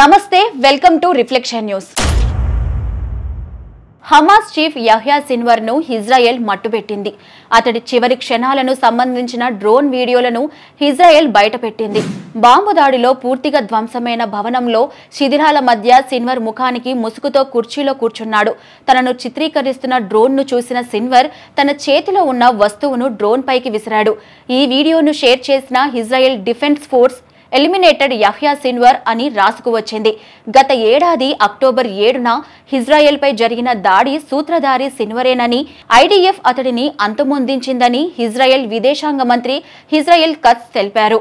నమస్తే welcome to reflection news. Hamas chief Yahya సిన్వర్ను Israel మట్టుపెట్టింది. అతడి చివరి క్షణాలను సంబంధించిన డ్రోన్ వీడియోలను ఇజ్రాయెల్ బయటపెట్టింది. బాంబు దాడిలో పూర్తిగా ధ్వంసమైన భవనంలో శిథిరాల మధ్య సిన్వర్ ముఖానికి ముసుగుతో కుర్చీలో కూర్చున్నాడు. తనను చిత్రీకరిస్తున్న డ్రోన్ను చూసిన సిన్వర్ తన చేతిలో ఉన్న వస్తువును డ్రోన్ పైకి విసిరాడు. ఈ వీడియోను షేర్ చేసిన Israel defence force eliminated Yahya Sinwar అని రాసుకువచ్చింది గత ఏడాది అక్టోబర్ ఏడున ఇజ్రాయెల్పై జరిగిన దాడి సూత్రధారి సిన్వరేనని ఐడిఎఫ్ అతడిని అంతమొందించిందని ఇజ్రాయెల్ విదేశాంగ మంత్రి ఇజ్రాయెల్ కత్స్ తెలిపారు.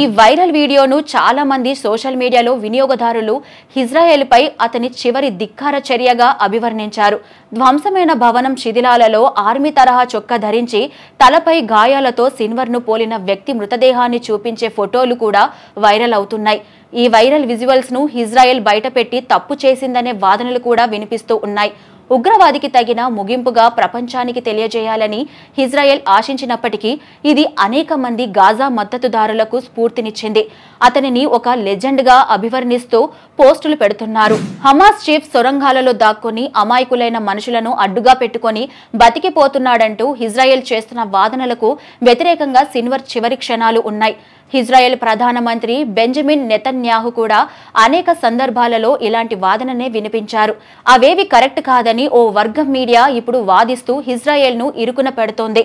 ఈ వైరల్ వీడియోను చాలా మంది సోషల్ మీడియాలో వినియోగదారులు ఇజ్రాయెల్పై అతని చివరి ధిక్కార చర్యగా అభివర్ణించారు. ధ్వంసమైన భవనం శిథిలాలలో ఆర్మీ తరహా చొక్కా ధరించి తలపై గాయాలతో సిన్వర్ను పోలిన వ్యక్తి మృతదేహాన్ని చూపించే ఫోటోలు కూడా వైరల్ అవుతున్నాయి. ఈ వైరల్ విజువల్స్ను ఇజ్రాయెల్ బయటపెట్టి తప్పు చేసిందనే వాదనలు కూడా వినిపిస్తూ ఉన్నాయి. ఉగ్రవాదికి తగిన ముగింపుగా ప్రపంచానికి తెలియజేయాలని ఇజ్రాయెల్ ఆశించినప్పటికీ ఇది అనేక మంది గాజా మద్దతుదారులకు స్ఫూర్తినిచ్చింది. అతనిని ఒక లెజెండ్గా అభివర్ణిస్తూ పోస్టులు పెడుతున్నారు. హమాస్ చీఫ్ సొరంగాలలో దాక్కుని అమాయకులైన మనుషులను అడ్డుగా పెట్టుకొని బతికిపోతున్నాడంటూ ఇజ్రాయెల్ చేస్తున్న వాదనలకు వ్యతిరేకంగా సిన్వర్ చివరి క్షణాలు ఉన్నాయి. ఇజ్రాయెల్ ప్రధానమంత్రి బెంజమిన్ నెతన్యాహు కూడా అనేక సందర్భాలలో ఇలాంటి వాదననే వినిపించారు. అవేవి కరెక్ట్ కాదని ఓ వర్గం మీడియా ఇప్పుడు వాదిస్తూ ఇజ్రాయెల్ను ఇరుకున పెడుతోంది.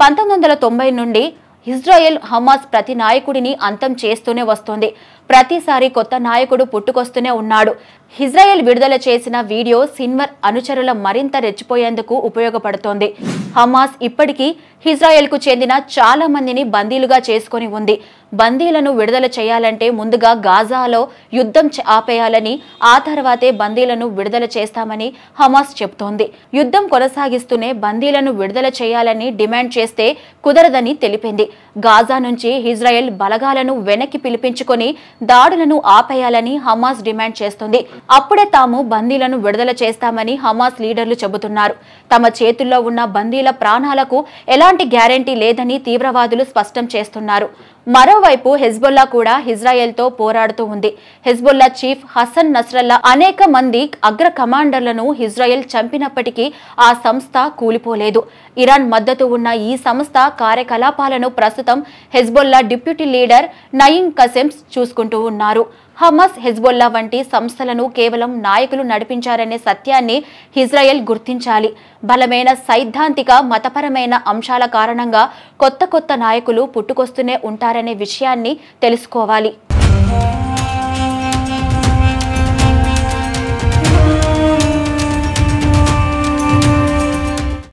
పంతొమ్మిది వందల తొంభై నుండి ఇజ్రాయెల్ హమాస్ ప్రతి నాయకుడిని అంతం చేస్తూనే వస్తోంది. ప్రతిసారి కొత్త నాయకుడు పుట్టుకొస్తూనే ఉన్నాడు. ఇజ్రాయెల్ విడుదల చేసిన వీడియో సిన్వర్ అనుచరుల మరింత రెచ్చిపోయేందుకు ఉపయోగపడుతోంది. హమాస్ ఇప్పటికీ ఇజ్రాయెల్కు చెందిన చాలా మందిని బందీలుగా చేసుకొని ఉంది. బందీలను విడుదల చేయాలంటే ముందుగా గాజాలో యుద్ధం ఆపేయాలని ఆ తర్వాతే బందీలను విడుదల చేస్తామని హమాస్ చెబుతోంది. యుద్ధం కొనసాగిస్తూనే బందీలను విడుదల చేయాలని డిమాండ్ చేస్తే కుదరదని తెలిపింది. గాజా నుంచి ఇజ్రాయెల్ బలగాలను వెనక్కి పిలిపించుకొని దాడులను ఆపేయాలని హమాస్ డిమాండ్ చేస్తుంది. అప్పుడే తాము బందీలను విడుదల చేస్తామని హమాస్ లీడర్లు చెబుతున్నారు. తమ చేతుల్లో ఉన్న బందీల ప్రాణాలకు ఎలాంటి గ్యారెంటీ లేదని తీవ్రవాదులు స్పష్టం చేస్తున్నారు. మరోవైపు హెజ్బొల్లా కూడా ఇజ్రాయెల్తో పోరాడుతూ ఉంది. హెజ్బొల్లా చీఫ్ హసన్ నస్రల్లా అనేక మంది అగ్ర కమాండర్లను ఇజ్రాయెల్ చంపినప్పటికీ ఆ సంస్థ కూలిపోలేదు. ఇరాన్ మద్దతు ఉన్న ఈ సంస్థ కార్యకలాపాలను ప్రస్తుతం హెజ్బొల్లా డిప్యూటీ లీడర్ నయీం కసెమ్స్ చూసుకుంటారు చూసుకుంటూ ఉన్నారు. హమస్ హెజ్బొల్లా వంటి సంస్థలను కేవలం నాయకులు నడిపించారనే సత్యాన్ని ఇజ్రాయెల్ గుర్తించాలి. బలమైన సైద్ధాంతిక మతపరమైన అంశాల కారణంగా కొత్త కొత్త నాయకులు పుట్టుకొస్తూనే ఉంటారనే విషయాన్ని తెలుసుకోవాలి.